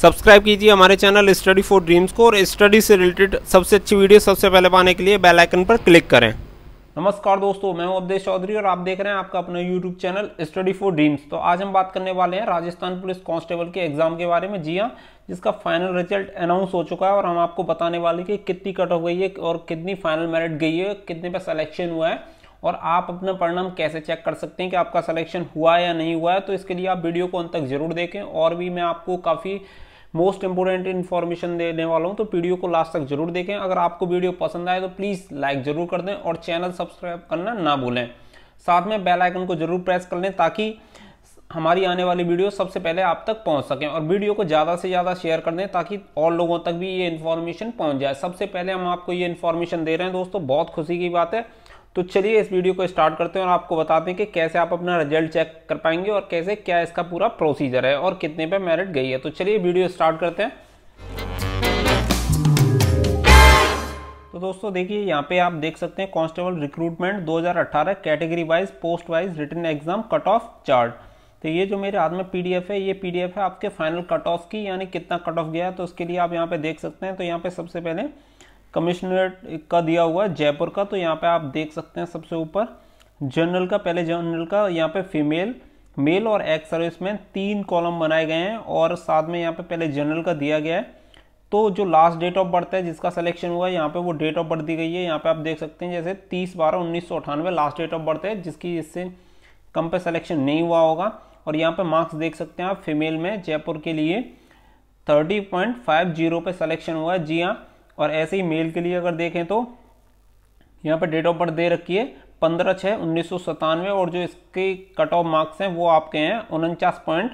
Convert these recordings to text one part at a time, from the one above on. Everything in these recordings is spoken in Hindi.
सब्सक्राइब कीजिए हमारे चैनल स्टडी फॉर ड्रीम्स को और स्टडी से रिलेटेड सबसे अच्छी वीडियो सबसे पहले पाने के लिए बेल आइकन पर क्लिक करें। नमस्कार दोस्तों, मैं हूँ अवधेश चौधरी और आप देख रहे हैं आपका अपना YouTube channel study for dreams. तो आज हम बात करने वाले हैं राजस्थान पुलिस कांस्टेबल के एग्ज़ाम के बारे में। जी हाँ जिसका फाइनल रिज़ल्ट अनाउंस हो चुका है और हम आपको बताने वाले कि कितनी कट हो गई है और कितनी फाइनल मेरिट गई है, कितने पे सिलेक्शन हुआ है और आप अपना परिणाम कैसे चेक कर सकते हैं कि आपका सिलेक्शन हुआ है या नहीं हुआ है। तो इसके लिए आप वीडियो को अंत तक ज़रूर देखें और भी मैं आपको काफ़ी मोस्ट इंपोर्टेंट इन्फॉर्मेशन देने वाला हूँ तो वीडियो को लास्ट तक ज़रूर देखें। अगर आपको वीडियो पसंद आए तो प्लीज़ लाइक ज़रूर कर दें और चैनल सब्सक्राइब करना ना भूलें। साथ में बेल आइकन को ज़रूर प्रेस कर लें ताकि हमारी आने वाली वीडियो सबसे पहले आप तक पहुँच सकें और वीडियो को ज़्यादा से ज़्यादा शेयर कर दें ताकि और लोगों तक भी ये इन्फॉर्मेशन पहुँच जाए। सबसे पहले हम आपको ये इन्फॉर्मेशन दे रहे हैं, दोस्तों, बहुत खुशी की बात है। तो चलिए इस वीडियो को स्टार्ट करते हैं और आपको बताते हैं कि कैसे आप अपना रिज़ल्ट चेक कर पाएँगे और कैसे क्या इसका पूरा प्रोसीजर है और कितने पे मेरिट गई है। तो चलिए वीडियो स्टार्ट करते हैं। तो दोस्तों, देखिए, यहाँ पे आप देख सकते हैं constable recruitment 2018 category wise post wise return exam cut off chart तो ये जो मेरे हाथ में पीडीएफ है, ये पीडीएफ है आपके फाइनल कट ऑफ़ की, यानी कितना कट ऑफ़ गया तो उसके लिए आप यहाँ पे देख सकते हैं। तो यहाँ पे सबसे पहले कमिश्नरेट का दिया हुआ है जयपुर का तो यहाँ पे आप देख सकते हैं सबसे ऊपर। जनरल का, पहले जनरल का, यहाँ पे फीमेल, मेल और एक्स सर्विसमैन तीन कॉलम बनाए गए हैं और साथ में यहाँ पे पहले जनरल का दिया गया है। तो जो लास्ट डेट ऑफ़ बर्थ है, जिसका सिलेक्शन हुआ है, यहाँ पे वो डेट ऑफ़ बर्थ दी गई है। यहाँ पे आप देख सकते हैं जैसे तीस बारह उन्नीस लास्ट डेट ऑफ़ बर्थ है, जिसकी इससे कम पे सिलेक्शन नहीं हुआ होगा। और यहाँ पे मार्क्स देख सकते हैं आप फीमेल में, जयपुर के लिए। थर्टी पॉइंट फाइव ज़ीरो पे सिलेक्शन हुआ है। जी हाँ और ऐसे ही मेल के लिए अगर देखें तो यहाँ पर डेट ऑफ़ बर्थ दे रखी है पंद्रह छः उन्नीस सौ सतानवे और जो इसके कट ऑफ़ मार्क्स हैं वो आपके हैं उनचास point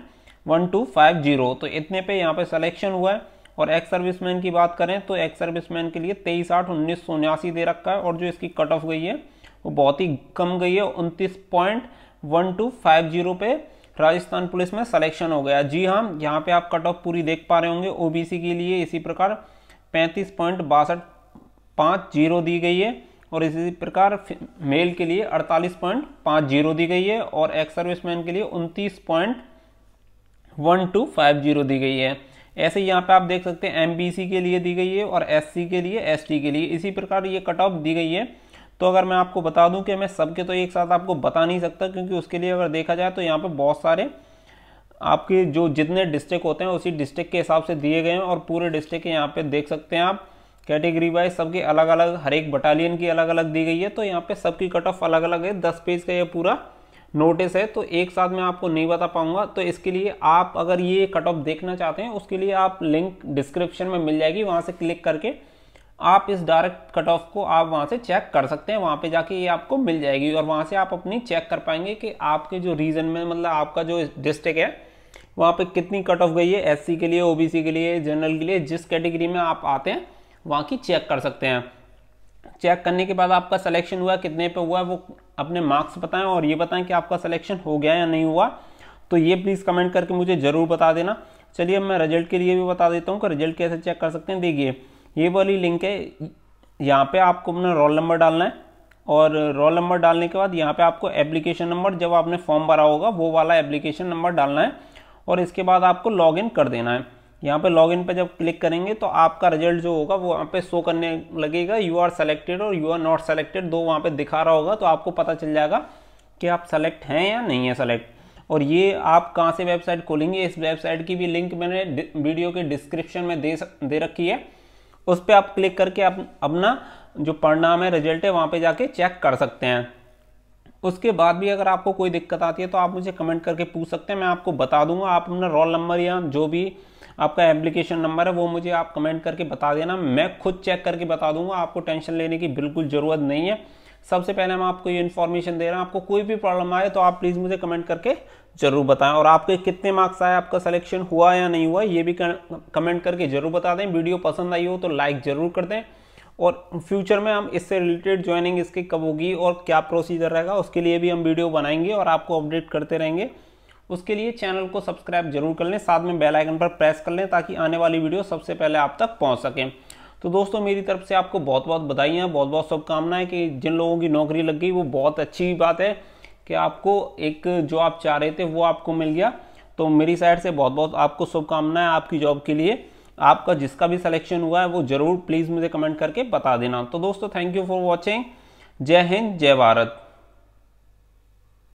one two five zero तो इतने पे यहाँ पे सिलेक्शन हुआ है और एक्स सर्विसमैन की बात करें तो एक्स सर्विसमैन के लिए तेईस आठ उन्नीस सौ दे रखा है और जो इसकी कट ऑफ़ गई है वो बहुत ही कम गई है उनतीस point one two five zero पे राजस्थान पुलिस में सिलेक्शन हो गया। जी हाँ यहाँ पे आप कट ऑफ़ पूरी देख पा रहे होंगे। ओबीसी के लिए इसी प्रकार पैंतीस पॉइंट बासठ पाँच ज़ीरो दी गई है और इसी प्रकार मेल के लिए अड़तालीस पॉइंट पाँच ज़ीरो दी गई है और एक्स सर्विसमैन के लिए उनतीस point one two five zero दी गई है। ऐसे यहाँ पे आप देख सकते हैं एमबीसी के लिए दी गई है और एससी के लिए एसटी के लिए। इसी प्रकार ये कट ऑफ़ दी गई है। तो अगर मैं आपको बता दूँ कि मैं सबके तो एक साथ आपको बता नहीं सकता क्योंकि उसके लिए अगर देखा जाए तो यहाँ पे बहुत सारे आपके जो जितने डिस्ट्रिक्ट होते हैं, उसी डिस्ट्रिक्ट के हिसाब से दिए गए हैं और पूरे डिस्ट्रिक्ट यहाँ पे देख सकते हैं आप कैटेगरी वाइज सबके अलग अलग हर एक बटालियन की अलग अलग दी गई है तो यहाँ पे सबकी कट ऑफ़ अलग अलग है, दस पेज का ये पूरा नोटिस है तो एक साथ मैं आपको नहीं बता पाऊँगा तो इसके लिए आप अगर ये कट ऑफ़ देखना चाहते हैं, उसके लिए आप लिंक डिस्क्रिप्शन में मिल जाएगी, वहाँ से क्लिक करके आप इस डायरेक्ट कट ऑफ़ को आप वहाँ से चेक कर सकते हैं, वहाँ पे जाके ये आपको मिल जाएगी और वहाँ से आप अपनी चेक कर पाएँगे कि आपके जो रीजन में मतलब आपका जो डिस्ट्रिक्ट है वहाँ पे कितनी कट ऑफ़ गई है? एससी के लिए ओबीसी के लिए जनरल के लिए, जिस कैटेगरी में आप आते हैं, वहाँ की चेक कर सकते हैं। चेक करने के बाद आपका सिलेक्शन हुआ, कितने पे हुआ, वो अपने मार्क्स बताएँ और ये बताएँ कि आपका सिलेक्शन हो गया या नहीं हुआ। तो ये प्लीज़ कमेंट करके मुझे ज़रूर बता देना। चलिए मैं रिज़ल्ट के लिए भी बता देता हूँ कि रिज़ल्ट कैसे चेक कर सकते हैं। देखिए, ये वाली लिंक है, यहाँ पे आपको अपना रोल नंबर डालना है और रोल नंबर डालने के बाद यहाँ पे आपको एप्लीकेशन नंबर जब आपने फॉर्म भरा होगा, वो वाला एप्लीकेशन नंबर डालना है। और इसके बाद आपको लॉगिन कर देना है। यहाँ पे लॉगिन पे जब क्लिक करेंगे तो आपका रिज़ल्ट जो होगा वो वहाँ पे शो करने लगेगा। यू आर सेलेक्टेड और यू आर नॉट सेलेक्टेड दो वहाँ पे दिखा रहा होगा तो आपको पता चल जाएगा कि आप सेलेक्ट हैं या नहीं है सेलेक्ट और ये आप कहाँ से वेबसाइट खोलेंगे, इस वेबसाइट की भी लिंक मैंने वीडियो के डिस्क्रिप्शन में दे दे रखी है। उस पर आप क्लिक करके आप अपना जो परिणाम है रिज़ल्ट है, वहाँ पर जाके चेक कर सकते हैं। उसके बाद भी अगर आपको कोई दिक्कत आती है तो आप मुझे कमेंट करके पूछ सकते हैं, मैं आपको बता दूँगा। आप अपना रोल नंबर या जो भी आपका एप्लीकेशन नंबर है, वो मुझे आप कमेंट करके बता देना। मैं खुद चेक करके बता दूँगा। आपको टेंशन लेने की बिल्कुल ज़रूरत नहीं है। सबसे पहले मैं आपको ये इन्फॉर्मेशन दे रहा हूँ। आपको कोई भी प्रॉब्लम आए तो आप प्लीज़ मुझे कमेंट करके ज़रूर बताएँ। और आपके कितने मार्क्स आए, आपका सिलेक्शन हुआ या नहीं हुआ, ये भी कमेंट करके ज़रूर बता दें। वीडियो पसंद आई हो तो लाइक ज़रूर कर दें। और फ्यूचर में हम इससे रिलेटेड ज्वाइनिंग इसकी कब होगी और क्या प्रोसीजर रहेगा, उसके लिए भी हम वीडियो बनाएँगे और आपको अपडेट करते रहेंगे। उसके लिए चैनल को सब्सक्राइब ज़रूर कर लें, साथ में बेल आइकन पर प्रेस कर लें ताकि आने वाली वीडियो सबसे पहले आप तक पहुँच सकें। तो दोस्तों, मेरी तरफ़ से आपको बहुत बहुत बधाइयाँ बहुत बहुत शुभकामनाएँ कि जिन लोगों की नौकरी लग गई, वो बहुत अच्छी बात है कि आपको एक जो आप चाह रहे थे वो आपको मिल गया। तो मेरी साइड से बहुत बहुत आपको शुभकामनाएँ आपकी जॉब के लिए। आपका जिसका भी सिलेक्शन हुआ है, वो ज़रूर प्लीज़ मुझे कमेंट करके बता देना। तो दोस्तों थैंक यू फॉर वॉचिंग जय हिंद, जय भारत।